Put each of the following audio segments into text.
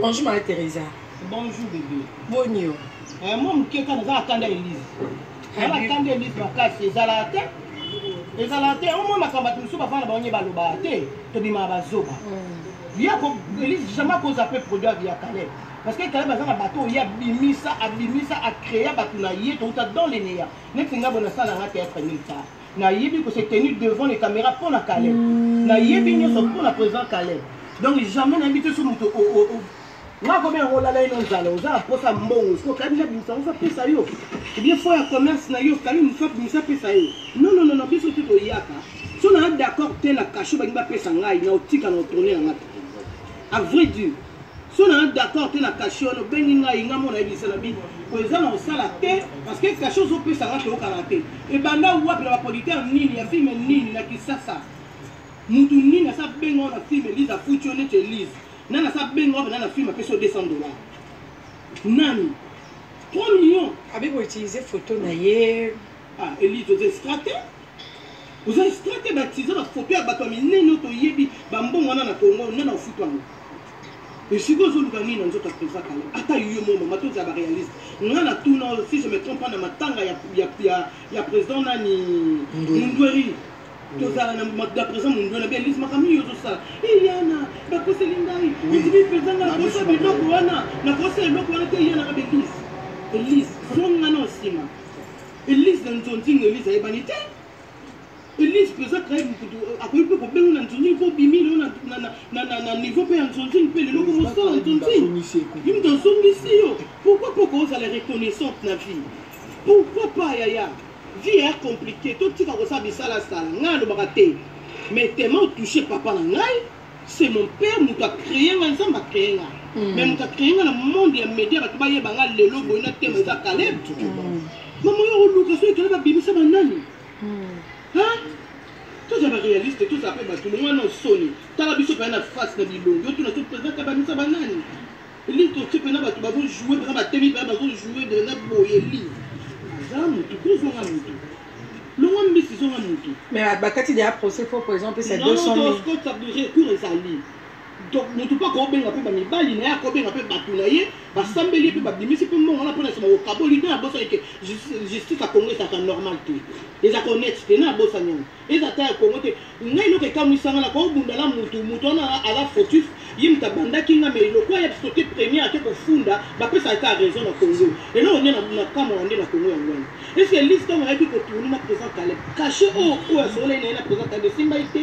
Bonjour Marie Teresa. Bonjour bébé. Bonio. Eh, moi moke kaka naza akanda elise. Naza akanda elise makasi ezalaka te. Ezalaka te. Omoi makambo bato mosusu bafana bango nye balobaka te. Tobimaka bazoba. Hmm. Ya ko elise jamais akoza mpe produit ya via Caleb. Parce que Caleb aza na bato oyo ye abimisa abimisa acrea bato na ye touta dans le neya. Neti nga boye nasala nga théâtre nini tala. nayebi ko se tenir devant les caméras mpo na caleb nayebi nyonso mpo na président caleb donc jamais nayebi te so moto nga komi yango olala ye na nzala oza na mposa mbongo soki okabi na bimisa yango apesa yo ebie fo ya commerce na yo okabi mosu abimisa apesa yo nononono biso te toyaka so naa d'accord te na kasho balingi bapesa ngai na otika na otourne na ngai a vrai dur so na d'accord te na kashe wana obengi ngai nga mona yebisa na bino oyo eza na kosala te parce que kashe ozopesa nga toyokana te ebanda wapi na bapoliteur nini ya filme nini na kisasa mutu nini asa benga na filme elise afuti yo neti elise nani asa benga wapi nani na filme apesi yo 200 dollars nani 3 millions abekoutilize photo na ye ah elise oza estrate oza estra te batiza bafoto ya bato ya minene oyo toyebi bambongo wana na kongo nde na ofutu yango esika ozoluka nini na nzoto ya président kala ata yo mo mama tozala baréaliste nga na tuna oyo si je me trompe na matanga ya, ya, ya, ya président nani mundweri tozala na président mundweri na bialise makambo nini ozosala eyana bakoseli ngai ondimi président nga nakosa biloko wana nakosa eloko wana te eyana ka belise elise zonga na nsima elise na nzonzingo elise ayebani te elise mpe eza kaye mokutu akoki mpe kobenga na nzonzingo mpo obimi lelo na niveau mpe ya nzonzingo mpe lelo komosala nzonzingo ye moto azongisi yo pourkui mpo kozala reconnaissante na vie pourkui pa yaya vie ya compliqué totika kosala bisalasala ngai alobaka te mais tema otouche papa na ngai c'est mon père moto a créer nga nzambe a créer nga mm. mais moto a créer nga na monde ya media bato bayeba nga lelo boye na tema eza kaleb mm. mama yo oluka soki kala babimisa banani mm. toza baréaliste toza mpe bato longwa na osoni tala biso paya na face na bilongi otuna so président kabamisa banani Eline tortue pena bato bazo joue pena batemi pena bazo joue pena boye eline aza motu kozonga motu longo mbisi zonga motu mais bakati deya procès fo par exemple esa 200cour ezali donc motu mpe akobenga mpe bamibali na ye akobenga mpe bato na ye basambeli ye mpe babimisi mpe mbongo wana mpo na nsima kokaboli nde nabosani ke justice ya congo ezalaka normal te ezalaka honnête te nde nabosani yango eza ata ya kongo te ngai eloko ekamwisa nga na kobunda na mutu mutu wana aza fautif ye mutu abandaki nga mai lokwa ya soki premier ake kofunda bapesaka ka raison na kongo eloko nde na kamwana nde na kongo yango wana eske liste ntango ayaki kotourni na présent kale kashe oyo oyo asololai na ye na présent kale esimbaki te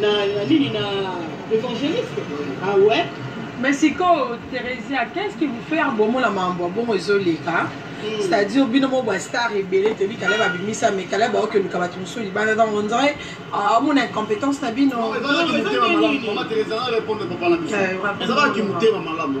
na nini na evangeliste ah ouais mais sikoyo theresia qu'est ce qui vous fait abomona mambo abongo ezoleka hmm. c'est-à-dire bino moko bastar ebele toyebi kala babimisa me kala baoki oluka bato mosusu libanda donc on dirait amona incompétence na bino ezalaki motema malamu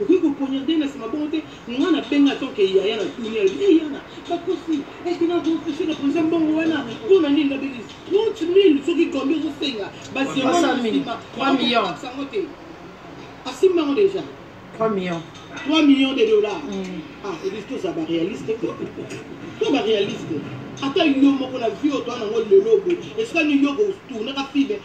okoki ko poignarder na sima bongo te nga na benga tant que yaya na tuni alobi e yana bakosi ete na kokusi na mpenza mbongo wana mpo na nini nabeli 30 mille soki combien ozosenga basiyango te asimbango déjà 3 millions 3 millions de dollars mm. ah elise toza baréaliste ko to baréaliste ata yo moko na vie otoa nango lelo obo esika nini yo kotournaka fibe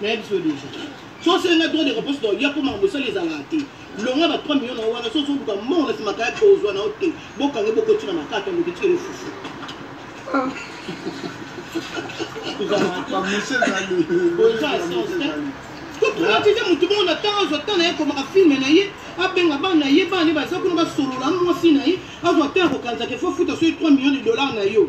nayebi so deja so osenga droit de réponse to ya komaka mosala ezalaka te longa ba 3 million na wana so ozoluka mbongo na nsima kaya mpe ozwa na yo te bokange bokotina makata olobi tikele fufu ah. kotraumatise motu bongo na ntango azwa ntango na ye komaka filme na ye abenga bana na ye bana ne baza kuna basolola mwasi na ye azwa ntango kokanzaka efo futa soki 3 million de dollar na yo